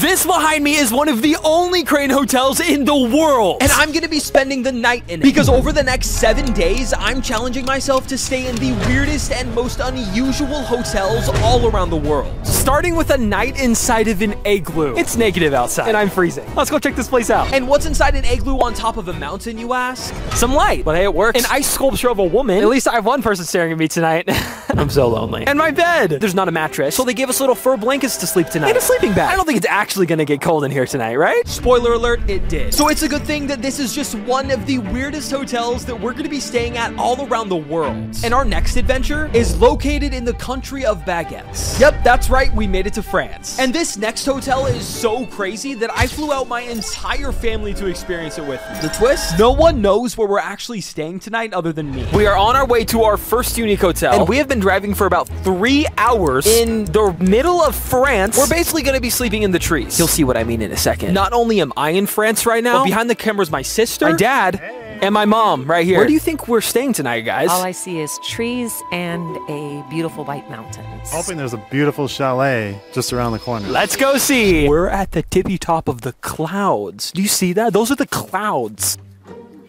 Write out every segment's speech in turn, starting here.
This behind me is one of the only crane hotels in the world. And I'm gonna be spending the night in it. Because over the next seven days, I'm challenging myself to stay in the weirdest and most unusual hotels all around the world. Starting with a night inside of an igloo. It's negative outside, and I'm freezing. Let's go check this place out. And what's inside an igloo on top of a mountain, you ask? Some light. But hey, it works. An ice sculpture of a woman. At least I have one person staring at me tonight. I'm so lonely. And my bed. There's not a mattress, so they gave us little fur blankets to sleep tonight. And a sleeping bag. I don't think it's actually gonna get cold in here tonight, right? Spoiler alert, it did. So it's a good thing that this is just one of the weirdest hotels that we're gonna be staying at all around the world. And our next adventure is located in the country of baguettes. Yep, that's right, we made it to France. And this next hotel is so crazy that I flew out my entire family to experience it with me. The twist? No one knows where we're actually staying tonight other than me. We are on our way to our first unique hotel, and we have been driving for about three hours in the middle of France. We're basically gonna be sleeping in the trees. You'll see what I mean in a second. Not only am I in France right now, but behind the camera is my sister, my dad, and my mom right here. Where do you think we're staying tonight, guys? All I see is trees and a beautiful white mountain. Hoping there's a beautiful chalet just around the corner. Let's go see. We're at the tippy top of the clouds. Do you see that? Those are the clouds.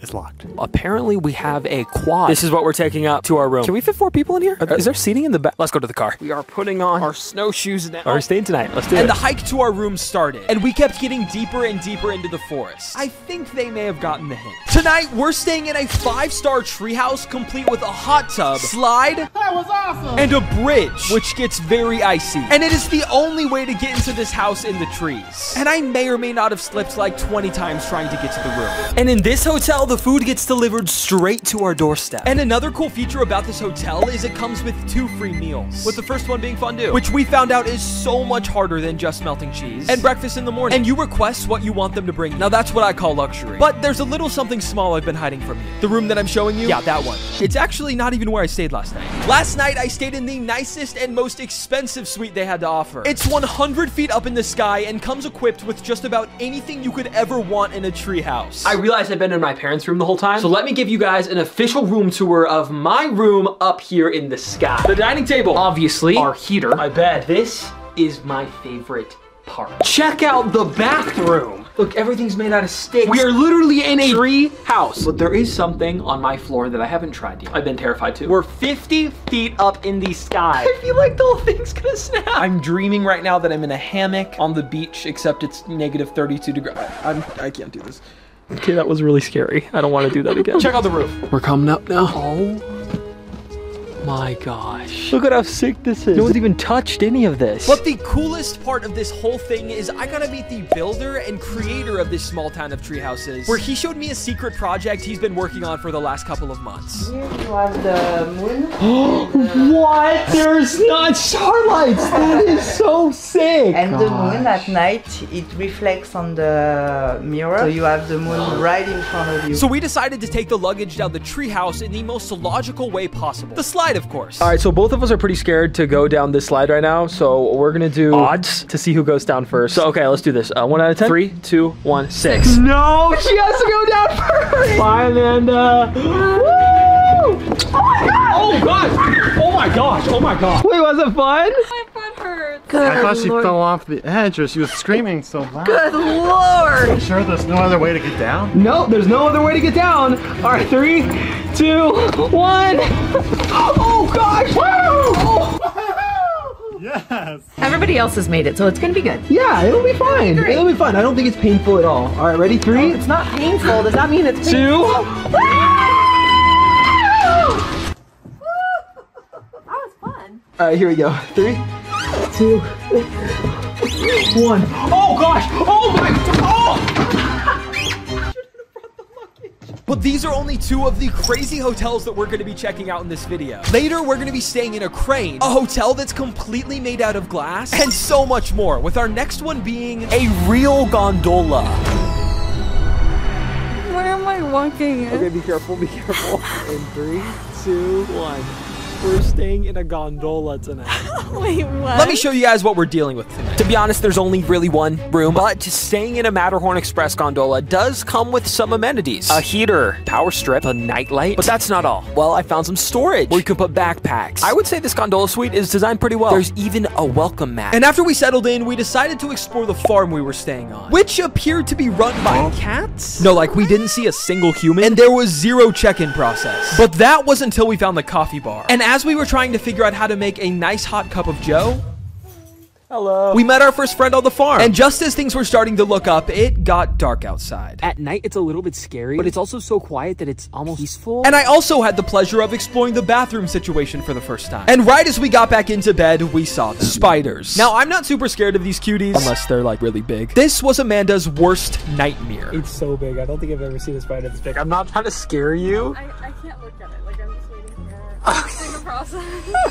It's locked. Apparently, we have a quad. This is what we're taking up to our room. Can we fit four people in here? Is there seating in the back? Let's go to the car. We are putting on our snowshoes now. Are we staying tonight? Let's do it. And the hike to our room started, and we kept getting deeper and deeper into the forest. I think they may have gotten the hint. Tonight, we're staying in a five-star treehouse complete with a hot tub, slide, That was awesome. and a bridge, which gets very icy. And it is the only way to get into this house in the trees. And I may or may not have slipped like 20 times trying to get to the room. And in this hotel, the food gets delivered straight to our doorstep. And another cool feature about this hotel is it comes with two free meals, with the first one being fondue, which we found out is so much harder than just melting cheese, and breakfast in the morning. And you request what you want them to bring. Now that's what I call luxury. But there's a little something small I've been hiding from you. The room that I'm showing you? Yeah, that one. It's actually not even where I stayed last night. Last night, I stayed in the nicest and most expensive suite they had to offer. It's 100 feet up in the sky and comes equipped with just about anything you could ever want in a treehouse. I realized I've been in my parents' room the whole time, so let me give you guys an official room tour of my room up here in the sky. The dining table, obviously, our heater, my bed. This is my favorite part. Check out the bathroom. Look, everything's made out of sticks. We are literally in a tree house. But there is something on my floor that I haven't tried yet. I've been terrified too. We're 50 feet up in the sky. I feel like the whole thing's gonna snap. I'm dreaming right now that I'm in a hammock on the beach, except it's negative 32 degrees. I'm, I can't do this. Okay, that was really scary. I don't want to do that again. Check out the roof. We're coming up now. Oh my gosh. Look at how sick this is. No one's even touched any of this. But the coolest part of this whole thing is I got to meet the builder and creator of this small town of tree houses, where he showed me a secret project he's been working on for the last couple of months. Here you have the moon. what? There's not starlights. That is so sick. And the moon at night, it reflects on the mirror. So you have the moon right in front of you. So we decided to take the luggage down the treehouse in the most logical way possible. The slide, of course. All right, so both of us are pretty scared to go down this slide right now. So we're gonna do odds to see who goes down first. So okay, let's do this. Uh, one out of ten. Three, two, one, six. No, she has to go down first. Bye, Amanda. Woo! Oh my gosh! Oh my gosh! Oh my gosh! Wait, was it fun? My foot hurts. I thought she fell off the edge or she was screaming so loud. Good lord! You sure there's no other way to get down? No, there's no other way to get down. All right, three, two, one. Oh gosh! Oh. Yes. Everybody else has made it, so it's gonna be good. Yeah, it'll be fine. It'll be fun. I don't think it's painful at all. All right, ready? Three, It's not painful. Does that mean it's two. That was fun. All right, here we go. Three, two, one. Oh gosh! Oh my! Oh! But these are only two of the crazy hotels that we're going to be checking out in this video. Later, we're going to be staying in a crane, a hotel that's completely made out of glass, and so much more, with our next one being a real gondola. Where am I walking? Okay, be careful, be careful. In three, two, one. We're staying in a gondola tonight. Wait, what? Let me show you guys what we're dealing with tonight. To be honest, there's only really one room, but staying in a Matterhorn Express gondola does come with some amenities. A heater, power strip, a nightlight, but that's not all. Well, I found some storage where you can put backpacks. I would say this gondola suite is designed pretty well. There's even a welcome mat. And after we settled in, we decided to explore the farm we were staying on, which appeared to be run by cats. No, like we didn't see a single human, and there was zero check-in process. But that was until we found the coffee bar. And as we were trying to figure out how to make a nice hot cup of joe, Hello. We met our first friend on the farm. And just as things were starting to look up, it got dark outside. At night, it's a little bit scary, but it's also so quiet that it's almost peaceful. And I also had the pleasure of exploring the bathroom situation for the first time. And right as we got back into bed, we saw them. spiders. Now, I'm not super scared of these cuties, unless they're like really big. This was Amanda's worst nightmare. It's so big. I don't think I've ever seen a spider this big. I'm not trying to scare you. I, I can't look at it.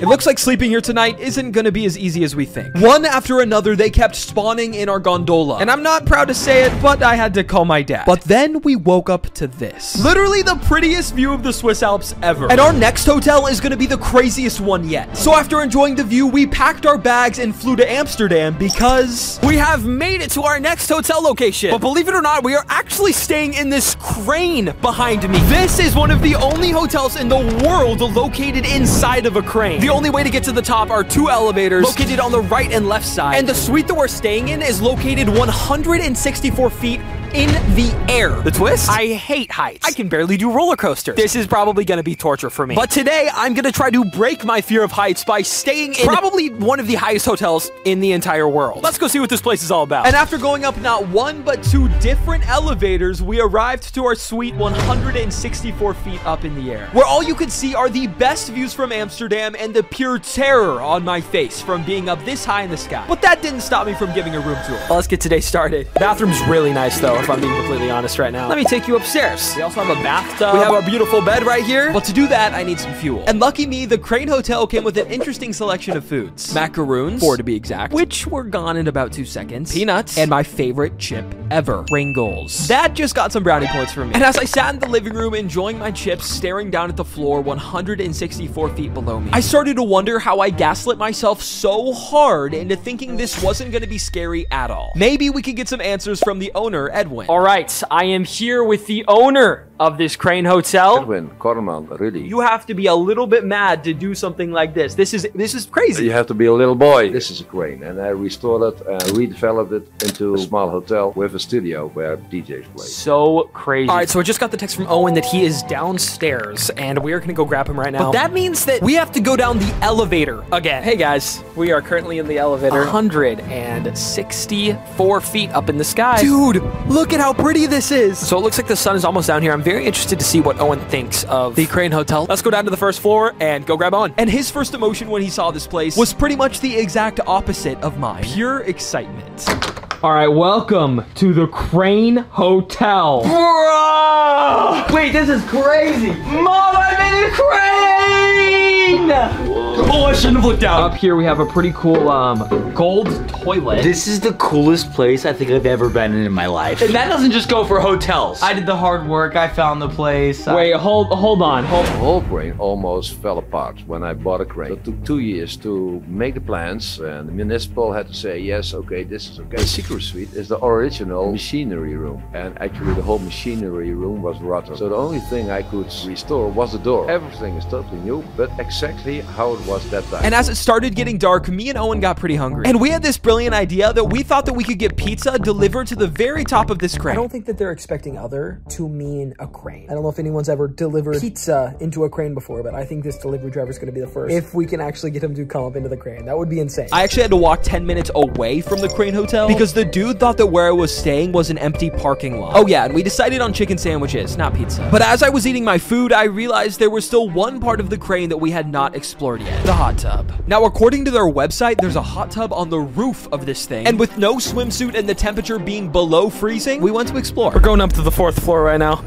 It looks like sleeping here tonight isn't gonna be as easy as we think. One after another, they kept spawning in our gondola. And I'm not proud to say it, but I had to call my dad. But then we woke up to this. Literally the prettiest view of the Swiss Alps ever. And our next hotel is gonna be the craziest one yet. So after enjoying the view, we packed our bags and flew to Amsterdam because we have made it to our next hotel location. But believe it or not, we are actually staying in this crane behind me. This is one of the only hotels in the world located inside of a crane. The only way to get to the top are two elevators located on the right and left side. And the suite that we're staying in is located 164 feet in the air. The twist? I hate heights. I can barely do roller coasters. This is probably gonna be torture for me. But today, I'm gonna try to break my fear of heights by staying in probably one of the highest hotels in the entire world. Let's go see what this place is all about. And after going up not one, but two different elevators, we arrived to our suite 164 feet up in the air, where all you could see are the best views from Amsterdam and the pure terror on my face from being up this high in the sky. But that didn't stop me from giving a room tour. Well, let's get today started. Bathroom's really nice, though, if I'm being completely honest right now. Let me take you upstairs. We also have a bathtub. We have our beautiful bed right here. But to do that, I need some fuel. And lucky me, the Crane Hotel came with an interesting selection of foods. Macaroons, four to be exact, which were gone in about two seconds. Peanuts, and my favorite chip ever, Pringles. That just got some brownie points for me. And as I sat in the living room enjoying my chips, staring down at the floor 164 feet below me, I started to wonder how I gaslit myself so hard into thinking this wasn't going to be scary at all. Maybe we could get some answers from the owner, Edwin. All right, I am here with the owner of this Crane Hotel. Edwin Korman, really. You have to be a little bit mad to do something like this. This is this is crazy. You have to be a little boy. This is a crane, and I restored it and redeveloped it into a small hotel with a studio where DJs play. So crazy. All right, so I just got the text from Owen that he is downstairs, and we are gonna go grab him right now. But that means that we have to go down the elevator again. Hey guys, we are currently in the elevator. 164 feet up in the sky. Dude, look at how pretty this is. So it looks like the sun is almost down here. I'm very interested to see what Owen thinks of the Crane Hotel. Let's go down to the first floor and go grab Owen. And his first emotion when he saw this place was pretty much the exact opposite of mine. Pure excitement. All right, welcome to the Crane Hotel. Bro! Wait, this is crazy. Mom, I'm in a crane! Oh, I shouldn't have looked out. Up here, we have a pretty cool um, gold toilet. This is the coolest place I think I've ever been in in my life. and that doesn't just go for hotels. I did the hard work. I found the place. I- Wait, hold, hold on. Hold. The whole crane almost fell apart when I bought a crane. It took two years to make the plans, and the municipal had to say, yes, okay, this is okay. The secret suite is the original machinery room, and actually the whole machinery room was rotten. So the only thing I could restore was the door. Everything is totally new, but exactly how it was that time. And as it started getting dark, me and Owen got pretty hungry. And we had this brilliant idea that we thought that we could get pizza delivered to the very top of this crane. I don't think that they're expecting other to mean a crane. I don't know if anyone's ever delivered pizza into a crane before, but I think this delivery driver is going to be the first. If we can actually get him to come up into the crane, that would be insane. I actually had to walk 10 minutes away from the Crane Hotel because the dude thought that where I was staying was an empty parking lot. Oh yeah, and we decided on chicken sandwiches, not pizza. But as I was eating my food, I realized there was still one part of the crane that we had not explored yet, the hot tub. Now, according to their website, there's a hot tub on the roof of this thing, and with no swimsuit and the temperature being below freezing, we went to explore. We're going up to the fourth floor right now.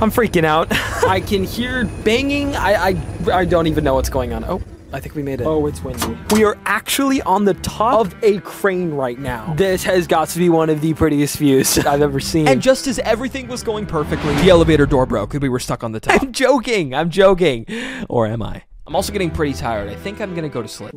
I'm freaking out. I can hear banging. I, I I don't even know what's going on. Oh. I think we made it. oh, it's windy. We are actually on the top of a crane right now. This has got to be one of the prettiest views I've ever seen. And just as everything was going perfectly, the elevator door broke and we were stuck on the top. I'm joking. I'm joking. Or am I? I'm also getting pretty tired. I think I'm gonna go to sleep.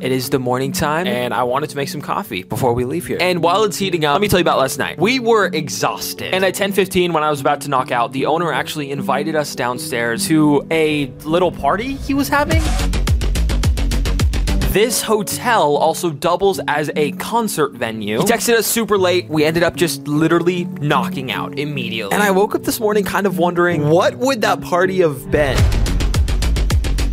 It is the morning time, and I wanted to make some coffee before we leave here. And while it's heating up, let me tell you about last night. We were exhausted. And at 10:15, when I was about to knock out, the owner actually invited us downstairs to a little party he was having. This hotel also doubles as a concert venue. He texted us super late. We ended up just literally knocking out immediately. And I woke up this morning kind of wondering, what would that party have been?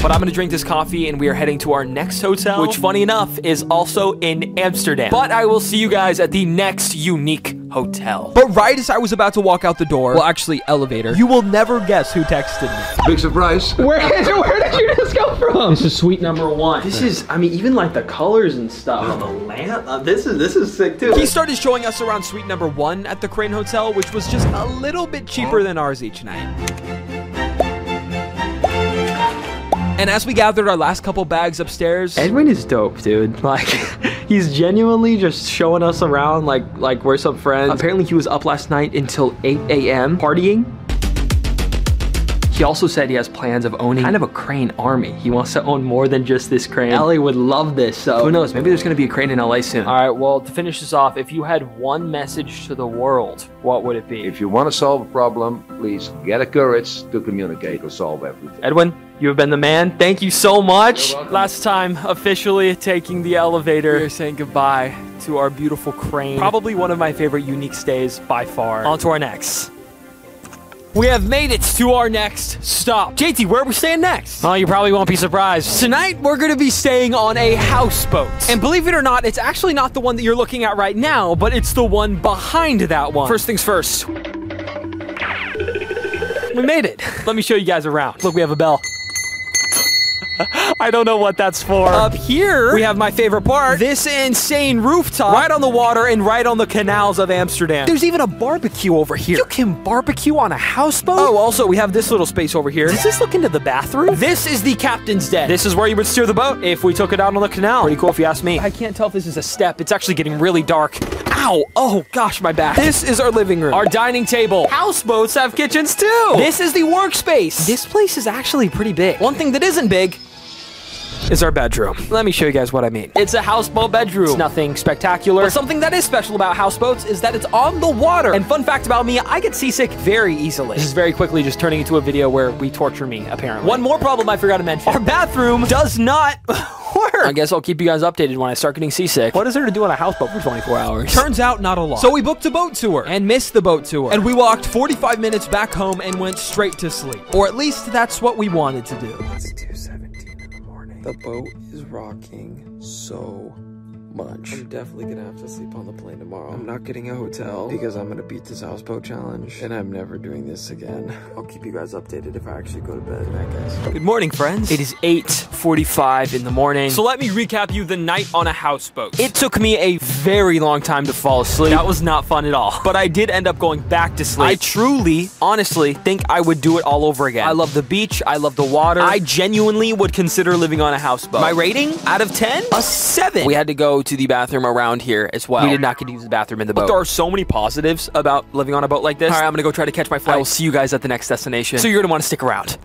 But I'm gonna drink this coffee and we are heading to our next hotel, which funny enough is also in Amsterdam. But I will see you guys at the next unique hotel. But right as I was about to walk out the door, well actually elevator, you will never guess who texted me. Big surprise. Where, where did you just go from? This is suite number one. This is, I mean, even like the colors and stuff. Oh, the lamp. Uh, this is this is sick too. He started showing us around suite number one at the Crane Hotel, which was just a little bit cheaper than ours each night. And as we gathered our last couple bags upstairs, Edwin is dope, dude. Like, he's genuinely just showing us around like like we're some friends. Apparently, he was up last night until 8 a.m. partying. He also said he has plans of owning kind of a crane army. He wants to own more than just this crane. LA would love this, so who knows? Maybe there's gonna be a crane in LA soon. All right, well, to finish this off, if you had one message to the world, what would it be? If you want to solve a problem, please get the courage to communicate or solve everything. Edwin, you have been the man. Thank you so much. Last time, officially taking the elevator. We are saying goodbye to our beautiful crane. Probably one of my favorite unique stays by far. On to our next. We have made it to our next stop. JT, where are we staying next? Oh, you probably won't be surprised. Tonight, we're going to be staying on a houseboat. And believe it or not, it's actually not the one that you're looking at right now, but it's the one behind that one. First things first. We made it. Let me show you guys around. Look, we have a bell. I don't know what that's for. Up here, we have my favorite part. This insane rooftop right on the water and right on the canals of Amsterdam. There's even a barbecue over here. You can barbecue on a houseboat? Oh, also, we have this little space over here. Does this look into the bathroom? This is the captain's deck. This is where you would steer the boat if we took it out on the canal. Pretty cool if you ask me. I can't tell if this is a step. It's actually getting really dark. Ow! Oh gosh, my back. This is our living room. Our dining table. Houseboats have kitchens too. This is the workspace. This place is actually pretty big. One thing that isn't big is our bedroom. Let me show you guys what I mean. It's a houseboat bedroom. It's nothing spectacular. But something that is special about houseboats is that it's on the water. And fun fact about me, I get seasick very easily. This is very quickly just turning into a video where we torture me, apparently. One more problem I forgot to mention. Our bathroom does not work. I guess I'll keep you guys updated when I start getting seasick. What is there to do on a houseboat for 24 hours? Turns out not a lot. So we booked a boat tour and missed the boat tour. And we walked 45 minutes back home and went straight to sleep. Or at least that's what we wanted to do. It's 2.17 in the boat is rocking so much. I'm definitely gonna have to sleep on the plane tomorrow. I'm not getting a hotel because I'm gonna beat this houseboat challenge and I'm never doing this again. I'll keep you guys updated if I actually go to bed, I guess. Good morning, friends. It is 8.45 in the morning. So let me recap you the night on a houseboat. It took me a very long time to fall asleep. That was not fun at all. But I did end up going back to sleep. I truly, honestly, think I would do it all over again. I love the beach. I love the water. I genuinely would consider living on a houseboat. My rating out of 10? A 7. We had to go to the bathroom around here as well. We did not get to use the bathroom in the boat. But there are so many positives about living on a boat like this. All right, I'm gonna go try to catch my flight. I will see you guys at the next destination. So you're gonna want to stick around.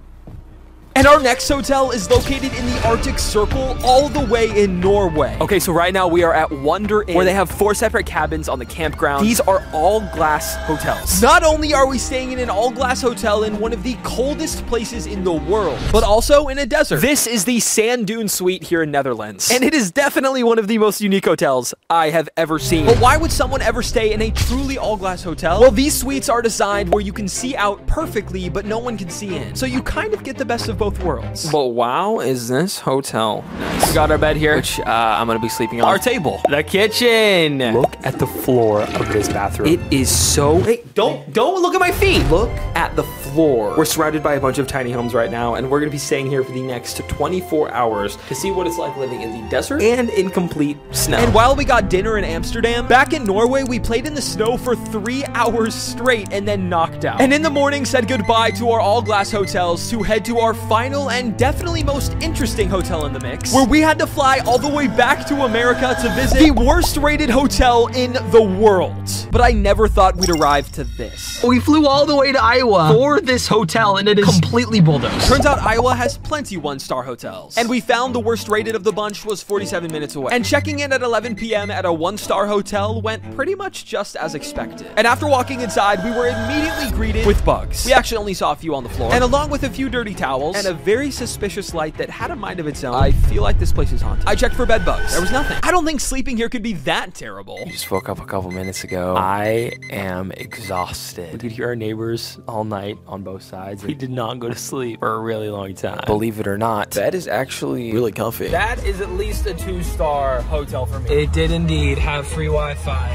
And our next hotel is located in the Arctic Circle, all the way in Norway. Okay, so right now we are at Wonderinn, where they have four separate cabins on the campground. These are all glass hotels. Not only are we staying in an all glass hotel in one of the coldest places in the world, but also in a desert. This is the Sand Dune Suite here in Netherlands. And it is definitely one of the most unique hotels I have ever seen. But why would someone ever stay in a truly all glass hotel? Well, these suites are designed where you can see out perfectly, but no one can see in. So you kind of get the best of both worlds. But wow, is this hotel nice. We got our bed here, which uh, I'm gonna be sleeping on. Our table. The kitchen. Look at the floor of this bathroom. It is so, hey, don't, don't look at my feet. Look at the floor. We're surrounded by a bunch of tiny homes right now, and we're gonna be staying here for the next 24 hours to see what it's like living in the desert and in complete snow. And while we got dinner in Amsterdam, back in Norway, we played in the snow for three hours straight and then knocked out. And in the morning, said goodbye to our all glass hotels to head to our final and definitely most interesting hotel in the mix, where we had to fly all the way back to America to visit the worst rated hotel in the world. But but I never thought we'd arrive to this. We flew all the way to Iowa for this hotel, and it is completely bulldozed. Turns out Iowa has plenty one-star hotels. And we found the worst rated of the bunch was 47 minutes away. And checking in at 11 p.m. at a one-star hotel went pretty much just as expected. And after walking inside, we were immediately greeted with bugs. We actually only saw a few on the floor. And along with a few dirty towels and a very suspicious light that had a mind of its own, I feel like this place is haunted. I checked for bed bugs. There was nothing. I don't think sleeping here could be that terrible. You Just woke up a couple minutes ago. I am exhausted. We could hear our neighbors all night on both sides. We did not go to sleep for a really long time. Believe it or not, that is actually really comfy. That is at least a two-star hotel for me. It did indeed have free Wi-Fi.